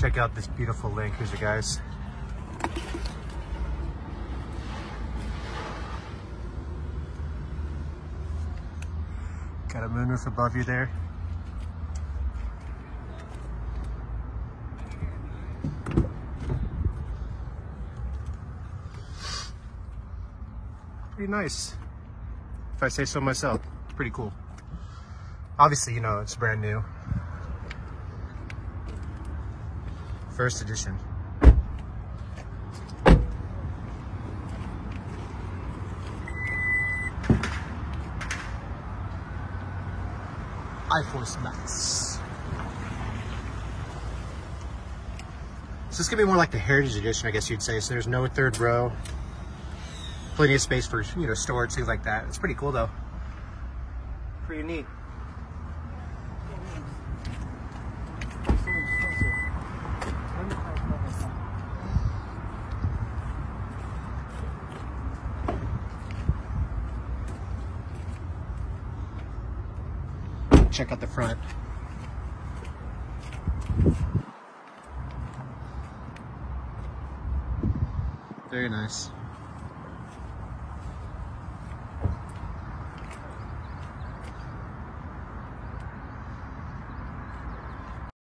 Check out this beautiful Land Cruiser, guys. Got a moonroof above you there. Pretty nice, if I say so myself. Pretty cool. Obviously, you know, it's brand new. First edition. iForce Max. So this could be more like the Heritage Edition, I guess you'd say. So there's no third row. Plenty of space for, you know, storage, things like that. It's pretty cool though. Pretty neat. Check out the front. Very nice.